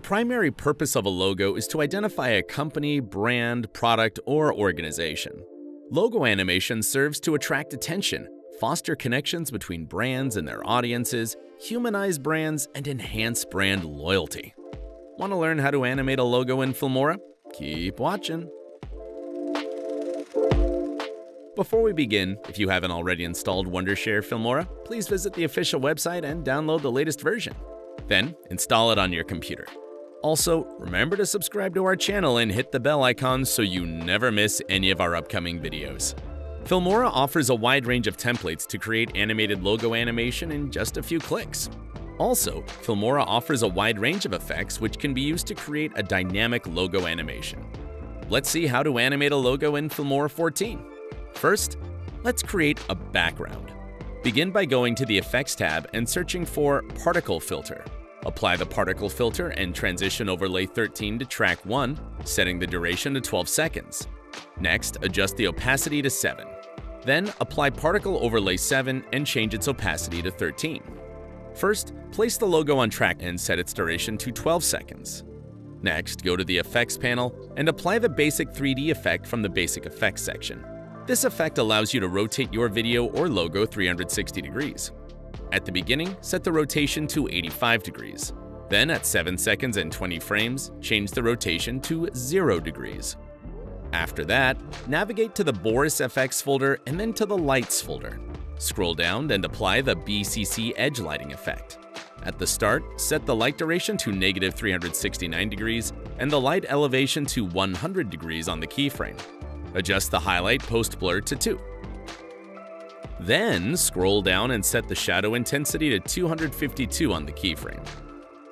primary purpose of a logo is to identify a company, brand, product, or organization. Logo animation serves to attract attention, foster connections between brands and their audiences, humanize brands, and enhance brand loyalty. Want to learn how to animate a logo in Filmora? Keep watching! Before we begin, if you haven't already installed Wondershare Filmora, please visit the official website and download the latest version. Then, install it on your computer. Also, remember to subscribe to our channel and hit the bell icon so you never miss any of our upcoming videos. Filmora offers a wide range of templates to create animated logo animation in just a few clicks. Also, Filmora offers a wide range of effects which can be used to create a dynamic logo animation. Let's see how to animate a logo in Filmora 14. First, let's create a background. Begin by going to the Effects tab and searching for Particle Filter. Apply the particle filter and transition overlay 13 to track 1, setting the duration to 12 seconds. Next, adjust the opacity to 7. Then, apply particle overlay 7 and change its opacity to 13. First, place the logo on track and set its duration to 12 seconds. Next, go to the Effects panel and apply the basic 3D effect from the Basic Effects section. This effect allows you to rotate your video or logo 360 degrees. At the beginning, set the rotation to 85 degrees. Then at 7 seconds and 20 frames, change the rotation to 0 degrees. After that, navigate to the Boris FX folder and then to the Lights folder. Scroll down and apply the BCC Edge Lighting effect. At the start, set the light direction to negative 369 degrees and the light elevation to 100 degrees on the keyframe. Adjust the highlight post blur to 2. Then scroll down and set the shadow intensity to 252 on the keyframe.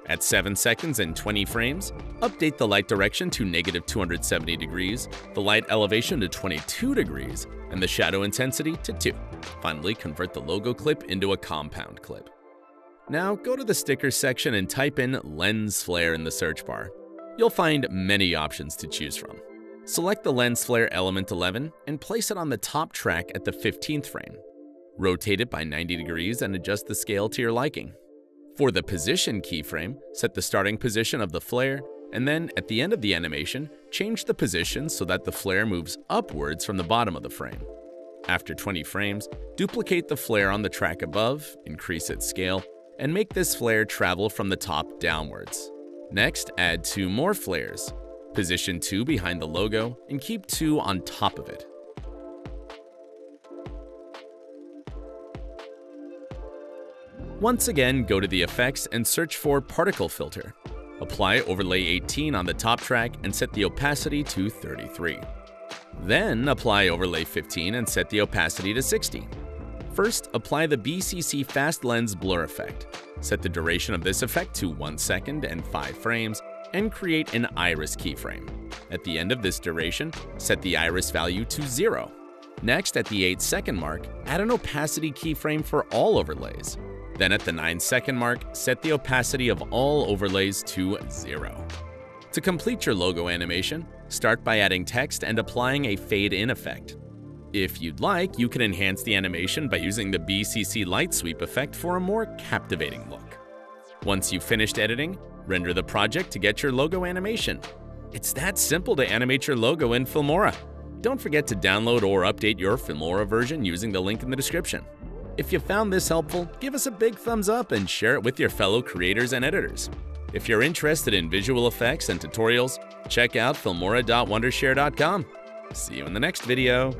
At 7 seconds and 20 frames, update the light direction to negative 270 degrees, the light elevation to 22 degrees, and the shadow intensity to 2. Finally, convert the logo clip into a compound clip. Now go to the stickers section and type in lens flare in the search bar. You'll find many options to choose from. Select the lens flare element 11 and place it on the top track at the 15th frame. Rotate it by 90 degrees and adjust the scale to your liking. For the position keyframe, set the starting position of the flare, and then at the end of the animation, change the position so that the flare moves upwards from the bottom of the frame. After 20 frames, duplicate the flare on the track above, increase its scale, and make this flare travel from the top downwards. Next, add two more flares, Position 2 behind the logo and keep 2 on top of it. Once again, go to the effects and search for Particle Filter. Apply Overlay 18 on the top track and set the opacity to 33. Then apply Overlay 15 and set the opacity to 60. First, apply the BCC Fast Lens Blur effect. Set the duration of this effect to 1 second and 5 frames, and create an iris keyframe. At the end of this duration, set the iris value to 0. Next, at the 8 second mark, add an opacity keyframe for all overlays. Then at the 9 second mark, set the opacity of all overlays to 0. To complete your logo animation, start by adding text and applying a fade-in effect. If you'd like, you can enhance the animation by using the BCC Light Sweep effect for a more captivating look. Once you've finished editing, Render the project to get your logo animation. It's that simple to animate your logo in Filmora. Don't forget to download or update your Filmora version using the link in the description. If you found this helpful, give us a big thumbs up and share it with your fellow creators and editors. If you're interested in visual effects and tutorials, check out filmora.wondershare.com. See you in the next video.